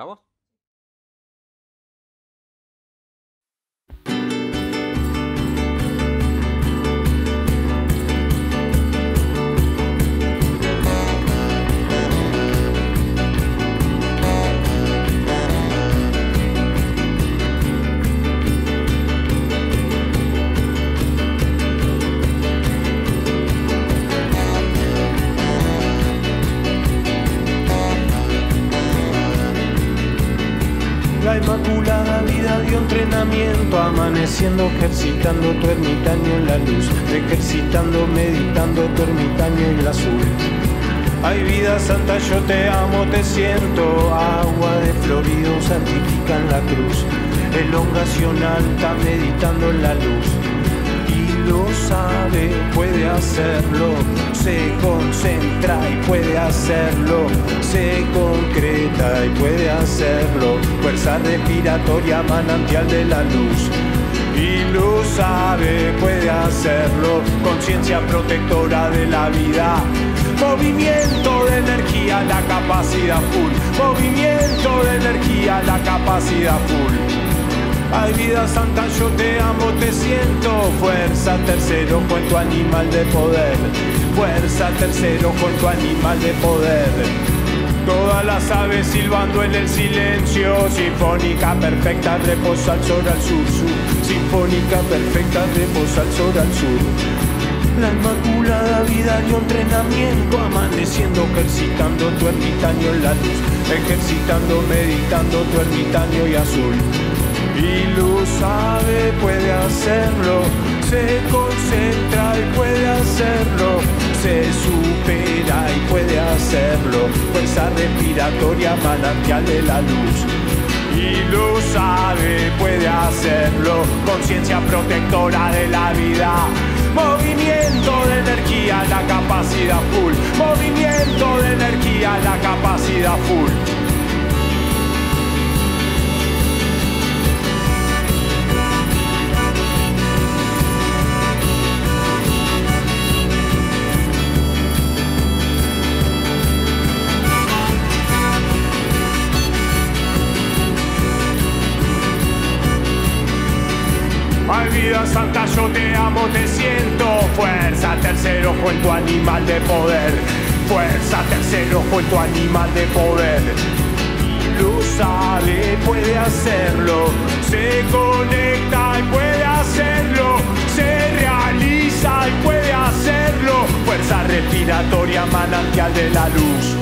¿Estamos? Inmaculada vida dio entrenamiento, amaneciendo, ejercitando tu ermitaño en la luz, ejercitando, meditando tu ermitaño en el azul. Ay vida santa, yo te amo, te siento, agua de florido santifican la cruz, elongación alta, meditando en la luz. Y lo sabe, puede hacerlo, se concentra y puede hacerlo, se concreta y puede hacerlo, fuerza respiratoria, manantial de la luz. Y lo sabe, puede hacerlo, conciencia protectora de la vida. Movimiento de energía, la capacidad full. Movimiento de energía, la capacidad full. Ay vida santa, yo te amo, te siento. Fuerza tercero con tu animal de poder. Fuerza tercero con tu animal de poder. Todas las aves silbando en el silencio. Sinfónica perfecta, reposa al sol al sur. sur. Sinfónica perfecta, reposa al sol al sur. La inmaculada vida dio entrenamiento, amaneciendo, ejercitando tu ermitaño en la luz, ejercitando, meditando tu ermitaño y azul. Y lo sabe, puede hacerlo, se concentra y puede respiratoria, manantial de la luz. Y lo sabe, puede hacerlo, conciencia protectora de la vida. Movimiento de energía, la capacidad full. Movimiento de energía, la capacidad full. Santa, yo te amo, te siento. Fuerza tercer ojo en tu animal de poder. Fuerza tercer ojo en tu animal de poder. Lo sabe, puede hacerlo. Se conecta y puede hacerlo. Se realiza y puede hacerlo. Fuerza respiratoria, manantial de la luz.